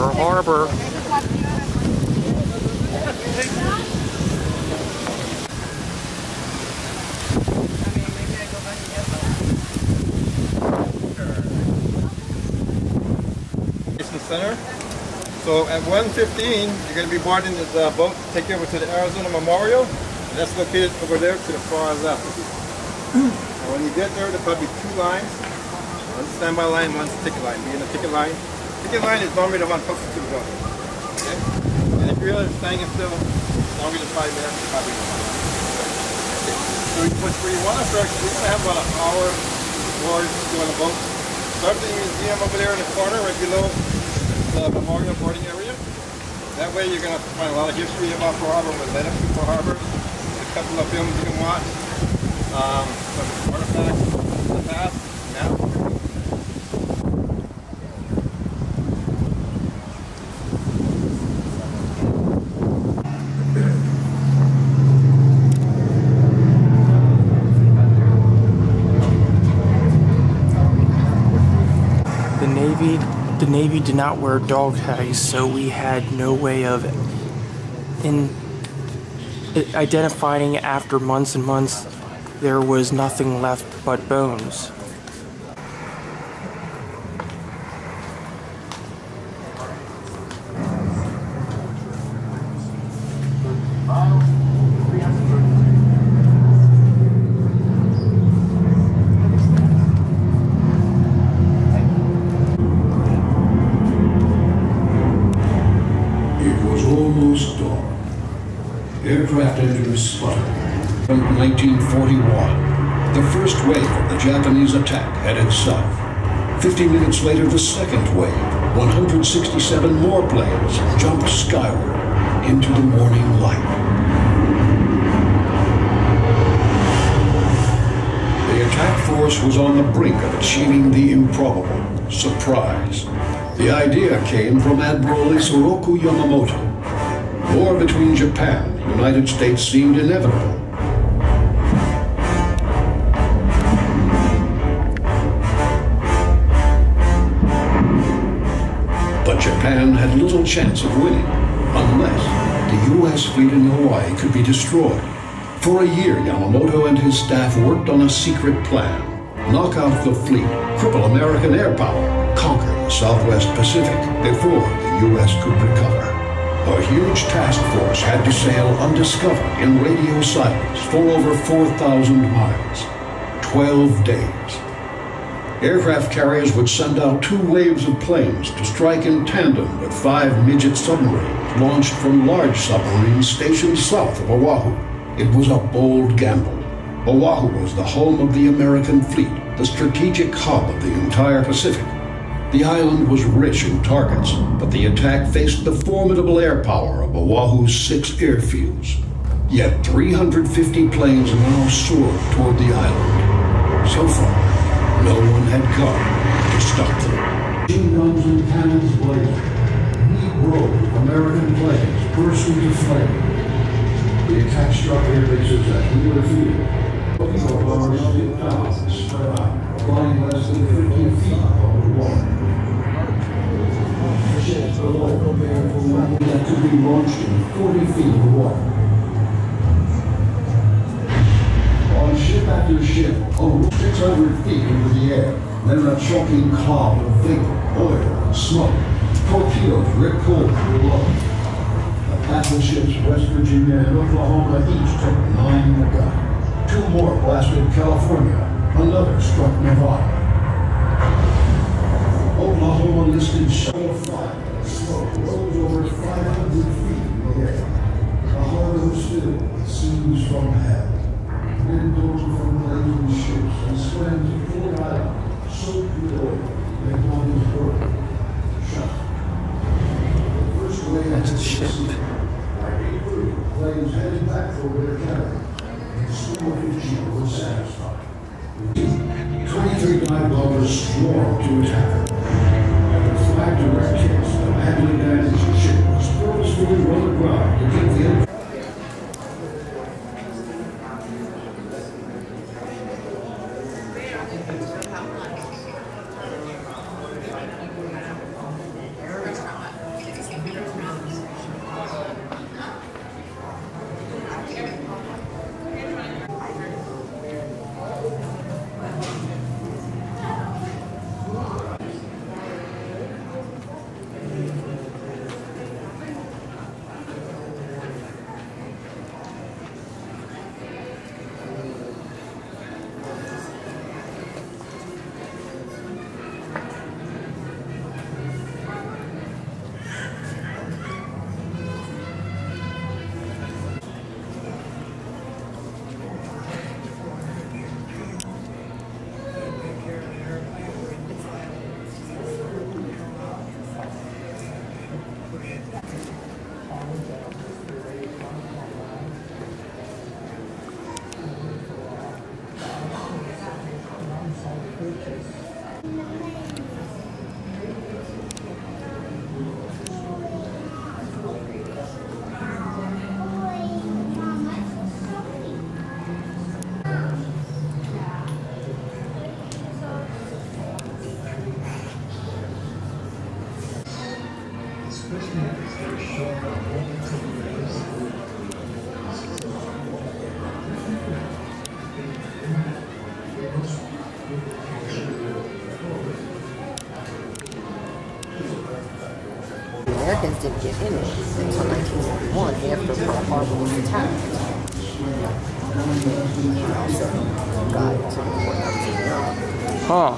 Pearl Harbor. Center. So at 1:15, you're going to be boarding this uh, boat to take you over to the Arizona Memorial. And that's located over there to the far left. and when you get there, there'll probably two lines. One standby line, one ticket line. Be in the ticket line. Ticket line is normally the one closest to the building. Okay? And if you're staying still longer than five minutes, you probably not. So what we want to start, we're going to have about an hour more on the boat. Start the museum over there in the corner right below the memorial boarding area. That way you're going to find a lot of history about Pearl Harbor, what led up to Pearl Harbor. a couple of films you can watch. Um, some artifacts in the past, The Navy, the Navy did not wear dog tags, so we had no way of in identifying after months and months there was nothing left but bones. From 1941, the first wave of the Japanese attack headed south. Fifty minutes later, the second wave, 167 more planes, jumped skyward into the morning light. The attack force was on the brink of achieving the improbable surprise. The idea came from Admiral Isoroku Yamamoto. War between Japan the United States seemed inevitable. But Japan had little chance of winning unless the U.S. fleet in Hawaii could be destroyed. For a year, Yamamoto and his staff worked on a secret plan. Knock out the fleet, cripple American air power, conquer the Southwest Pacific before the U.S. could recover. A huge task force had to sail undiscovered in radio silence for over 4,000 miles. Twelve days. Aircraft carriers would send out two waves of planes to strike in tandem with five midget submarines launched from large submarines stationed south of Oahu. It was a bold gamble. Oahu was the home of the American fleet, the strategic hub of the entire Pacific. The island was rich in targets, but the attack faced the formidable air power of Oahu's six airfields. Yet 350 planes now soared toward the island. So far, no one had come to stop them. Machine guns and cannons rows of American planes burst into flame. The attack struck air bases at Wheeler Field. People shot down spread out, flying less than 50 feet above the water. Ships below prepared for one that could be launched in 40 feet of water. On ship after ship, over 600 feet into the air, then a choking cloud of vapor, oil, smoke. Torpedoes ripped cold below. The battleships West Virginia and Oklahoma each took nine in the gun. Two more blasted California. Another struck Nevada. Oklahoma listed fire. Smoke rose over 500 feet in the air. The filled with scenes from hell. Wind blowing from blazing ships and swam to Ford Island, soaked with oil, and on his boat. Shot. The first wave a the ship. By 8:30, planes headed back for their cabin. And School 15 was satisfied. 23 dive bombers swarmed to attack Americans didn't get in it until 1941 after Pearl Harbor was attacked. That was in Huh.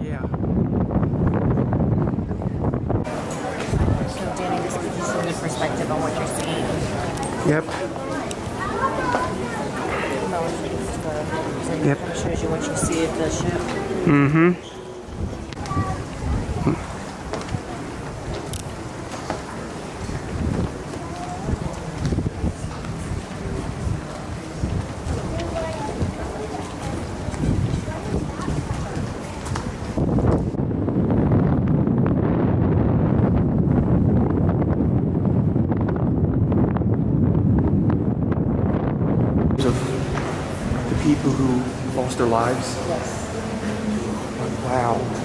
Yeah. So Danny, this gives you some good perspective on what you're seeing. Yep. No, it's it's the, so it Yep. shows you what you see of the ship. Mm-hmm. People who lost their lives. Yes. Wow.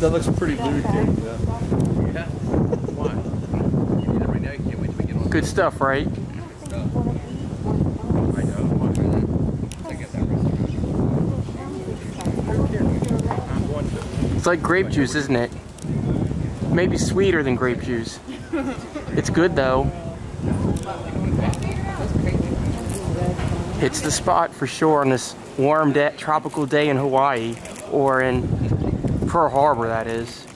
That looks pretty lewd, dude. Yeah. Yeah. Why? You need it right now. You can't wait till we get on. Good stuff, right? stuff. I know. Why? I get that restaurant. It's like grape juice, isn't it? Maybe sweeter than grape juice. It's good though. Hits the spot for sure on this warm, tropical day in Hawaii, or in Pearl Harbor, that is.